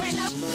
When I